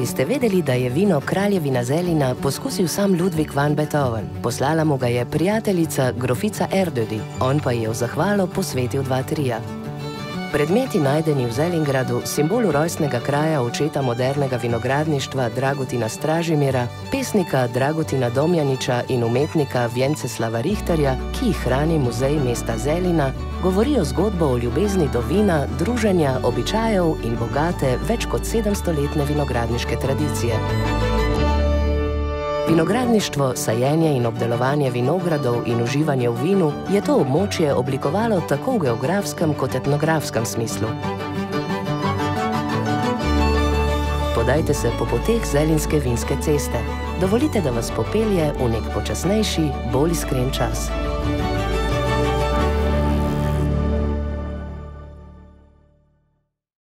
Ali ste vedeli, da je vino kraljevina zelina poskusil sam Ludvik van Beethoven? Poslala mu ga je prijateljica grofica Erdödi, on pa je v zahvalo posvetil dva trija. Predmeti najdeni v Zelingradu, simbolu rojstnega kraja očeta modernega vinogradništva Dragotina Stražimira, pesnika Dragotina Domjaniča in umetnika Vjenceslava Richterja, ki jih hrani muzej mesta Zelina, govorijo zgodbo o ljubezni do vina, druženja, običajev in bogate več kot 700-letne vinogradniške tradicije. Vinogradništvo, sajenje in obdelovanje vinogradov in uživanje v vinu je to območje oblikovalo tako v geografskem kot etnografskem smislu. Podajte se po poteh Zelinske vinske ceste. Dovolite, da vas popelje v nek počasnejši, bolj iskren čas.